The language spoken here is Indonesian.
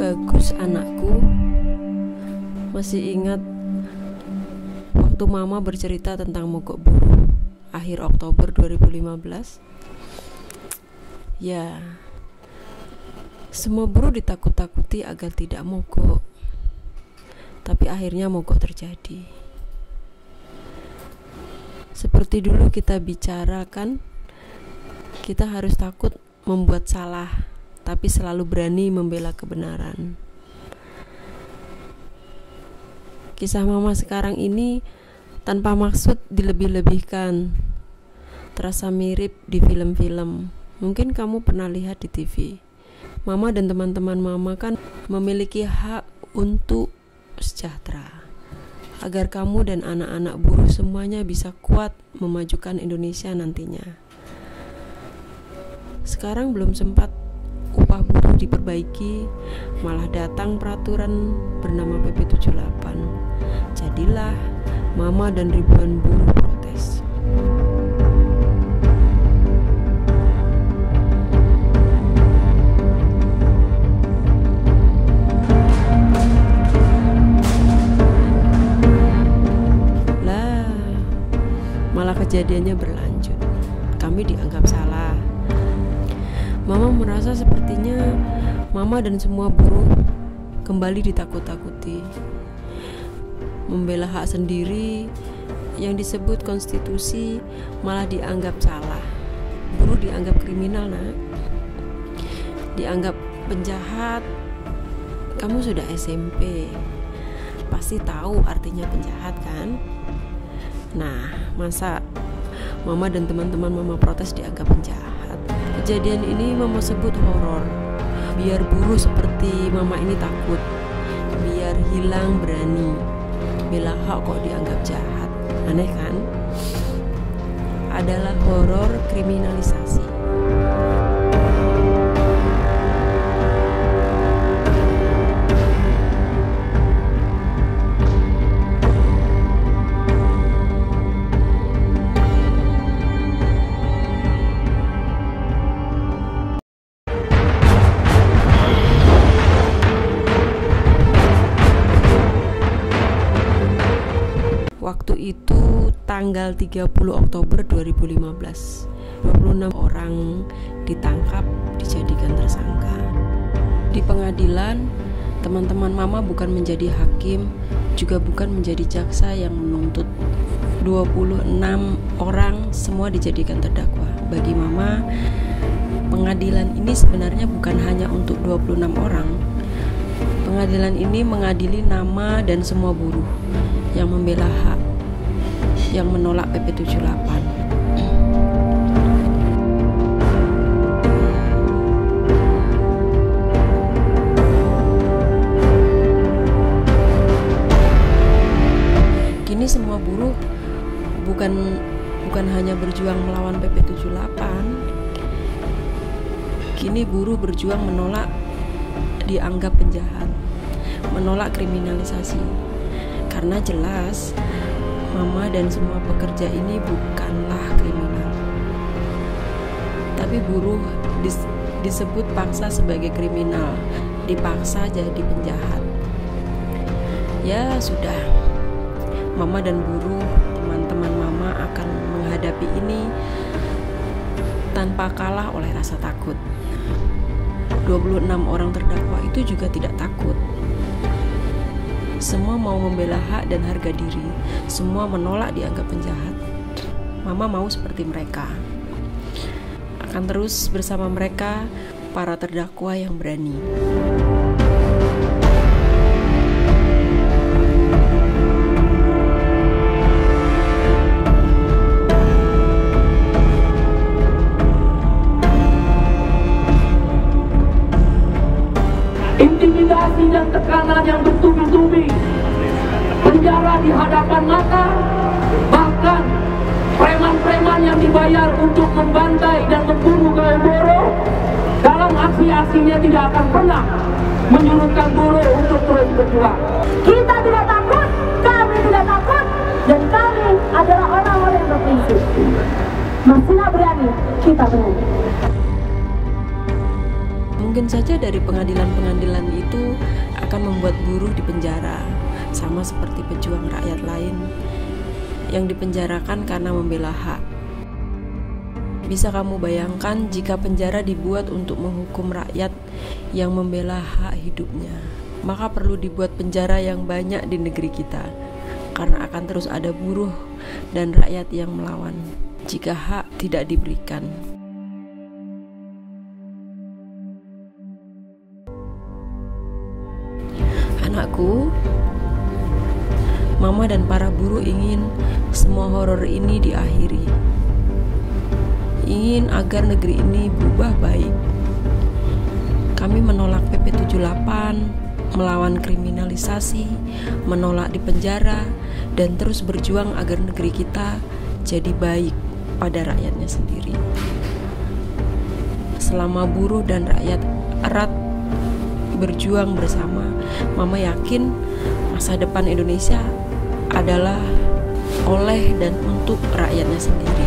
Sus anakku. Masih ingat Waktu mama bercerita tentang mogok buruh Akhir Oktober 2015 Ya Semua buruh ditakut-takuti agar tidak mogok. Tapi akhirnya mogok terjadi. Seperti dulu kita bicarakan Kita harus takut membuat salah tapi selalu berani membela kebenaran. Kisah mama sekarang ini tanpa maksud dilebih-lebihkan. Terasa mirip di film-film. Mungkin kamu pernah lihat di TV. Mama dan teman-teman mama kan memiliki hak untuk sejahtera. Agar kamu dan anak-anak buruh semuanya bisa kuat memajukan Indonesia nantinya. Sekarang belum sempat upah buruh diperbaiki, malah datang peraturan bernama PP 78. Jadilah mama dan ribuan buruh protes. Lah, malah kejadiannya berlanjut. Kami dianggap salah Mama merasa sepertinya Mama dan semua buruh kembali ditakut-takuti. Membela hak sendiri yang disebut konstitusi malah dianggap salah. Buruh dianggap kriminal, nak. Dianggap penjahat. Kamu sudah SMP. Pasti tahu artinya penjahat kan? Nah, masa Mama dan teman-teman Mama protes dianggap penjahat? Kejadian ini mama sebut horor. Biar buruh seperti mama ini takut. Biar hilang berani. Bila hak kok dianggap jahat. Aneh kan? Adalah horor kriminalisasi. Waktu itu tanggal 30 Oktober 2015 26 orang ditangkap dijadikan tersangka. Di pengadilan teman-teman mama bukan menjadi hakim juga bukan menjadi jaksa yang menuntut. 26 orang semua dijadikan terdakwa. Bagi mama pengadilan ini sebenarnya bukan hanya untuk 26 orang Pengadilan ini mengadili nama dan semua buruh yang membela hak yang menolak PP 78. Kini semua buruh bukan bukan hanya berjuang melawan PP 78. Kini buruh berjuang menolak dianggap penjahat, menolak kriminalisasi karena jelas mama dan semua pekerja ini bukanlah kriminal. Tapi buruh dis disebut paksa sebagai kriminal, dipaksa jadi penjahat. Ya sudah, mama dan buruh, teman-teman mama akan menghadapi ini tanpa kalah oleh rasa takut. 26 orang terdakwa itu juga tidak takut semua mau membela hak dan harga diri. Semua menolak dianggap penjahat. Mama mau seperti mereka. Akan terus bersama mereka para terdakwa yang berani. Intimidasi dan tekanan yang bertubi-tubi, penjara di hadapan mata, bahkan preman-preman yang dibayar untuk membantai dan membunuh buruh, dalam aksi-aksinya tidak akan pernah menyurutkan buruh untuk terus berjuang. Kita tidak takut, kami tidak takut, dan kami adalah orang-orang yang berprinsip. Masih berani, kita berani. Mungkin saja dari pengadilan-pengadilan itu membuat buruh di penjara, sama seperti pejuang rakyat lain yang dipenjarakan karena membela hak. Bisa kamu bayangkan jika penjara dibuat untuk menghukum rakyat yang membela hak hidupnya, maka perlu dibuat penjara yang banyak di negeri kita, karena akan terus ada buruh dan rakyat yang melawan jika hak tidak diberikan. Anakku, Mama dan para buruh ingin semua horor ini diakhiri. Ingin agar negeri ini berubah baik. Kami menolak PP 78, melawan kriminalisasi, menolak di penjara, dan terus berjuang agar negeri kita jadi baik pada rakyatnya sendiri. Selama buruh dan rakyat erat berjuang bersama, Mama yakin masa depan Indonesia adalah oleh dan untuk rakyatnya sendiri.